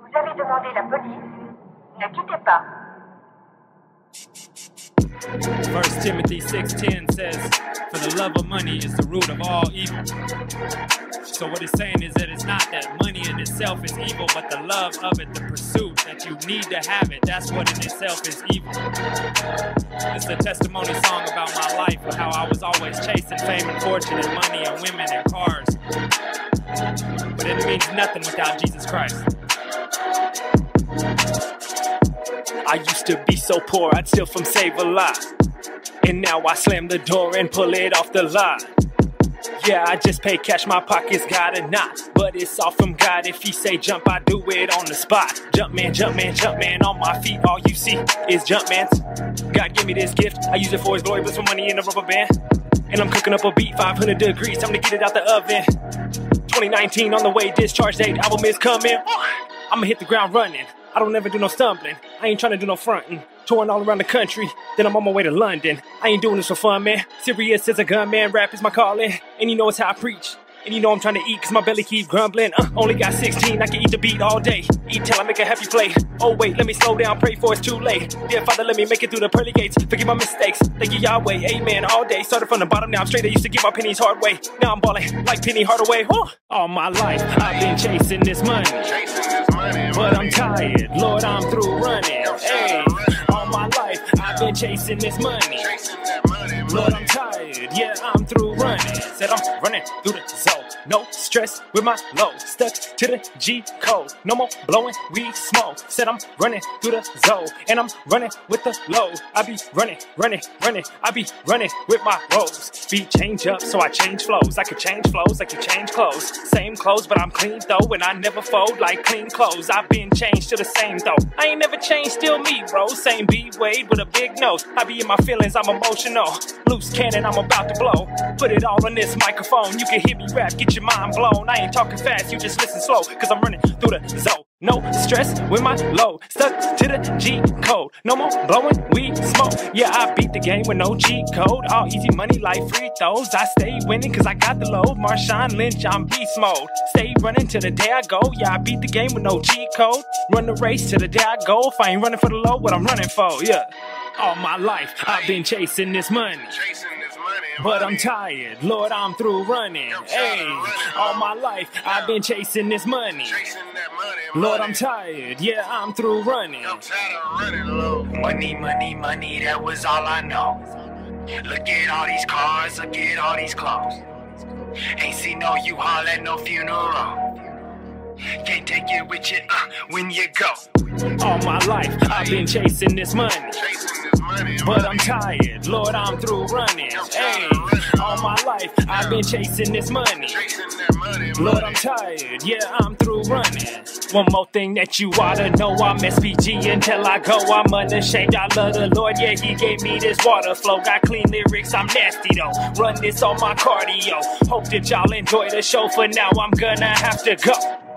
Vous avez demandé la police. Ne quittez pas. First Timothy 6:10 says, "For the love of money is the root of all evil." So what it's saying is that it's itself is evil, but the love of it, the pursuit that you need to have it. That's what in itself is evil. It's a testimony song about my life of how I was always chasing fame and fortune and money and women and cars. But it means nothing without Jesus Christ. I used to be so poor, I'd steal from Save a Lot. And now I slam the door and pull it off the lot. Yeah, I just pay cash, my pockets got a knot. But it's all from God. If He say jump, I do it on the spot. Jump man, jump man, jump man on my feet. All you see is jump man's. God give me this gift. I use it for His glory, put some money in a rubber band. And I'm cooking up a beat, 500 degrees. Time to get it out the oven. 2019 on the way, discharge date, album is coming. I'ma hit the ground running. I don't ever do no stumbling. I ain't trying to do no fronting. Touring all around the country, then I'm on my way to London. I ain't doing this for fun, man. Serious as a gunman, rap is my calling. And you know it's how I preach. And you know I'm trying to eat cause my belly keep grumbling. Uh, only got 16, I can eat the beat all day. Eat till I make a happy play. Oh wait, let me slow down, pray for it's too late. Dear Father, let me make it through the pearly gates. Forgive my mistakes. Thank you, Yahweh. Amen. All day. Started from the bottom, now I'm straight. I used to get my pennies hard way. Now I'm balling like Penny Hardaway. Whew. All my life, I've been chasing this money. Chasing this money, But I'm tired, Lord, I'm through chasing this money. Chasing that money, Lord, money. I'm tired, yeah, I'm through running. Said I'm running through the zone. No stress with my low. Stuck to the G code. No more blowing weed smoke. Said I'm running through the zone. And I'm running with the low. I be running, running, running. I be running with my woes. Feet change up, so I change flows. I could change flows like you change clothes. Same clothes, but I'm clean though. And I never fold like clean clothes. I've been changed to the same though. I ain't never changed, still me, bro. Same B Wade with a big nose. I be in my feelings, I'm emotional. Loose cannon, I'm about to blow. Put it all on this microphone. You can hear me rap, get your mind blown. I ain't talking fast, you just listen slow. Cause I'm running through the zone. No stress with my low. Stuck to the G code. No more blowing weed smoke. Yeah, I beat the game with no G code. All easy money like free throws. I stay winning cause I got the load. Marshawn Lynch, I'm beast mode. Stay running till the day I go. Yeah, I beat the game with no G code. Run the race till the day I go. If I ain't running for the low, what I'm running for, yeah. All my life, I've been chasing this money. Chasing this money, But I'm tired, Lord, I'm through running. I'm Hey, all my life, I've been chasing this money. Chasing that money, Lord. I'm tired, yeah, I'm through running. I'm tired of running low. Money, money, money, that was all I know. Look at all these cars, look at all these clothes. Ain't seen no U-Haul at no funeral. Can't take it with you uh, when you go. All my life, I've been chasing this money. But. I'm tired, Lord, I'm through running. Hey, all my life, I've been chasing this money, Lord. I'm tired, yeah, I'm through running. One more thing that you oughta know, I'm SPG until I go. I'm unashamed, I love the Lord, yeah, He gave me this water flow. Got clean lyrics, I'm nasty though. Run this on my cardio. Hope that y'all enjoy the show. For now, I'm gonna have to go.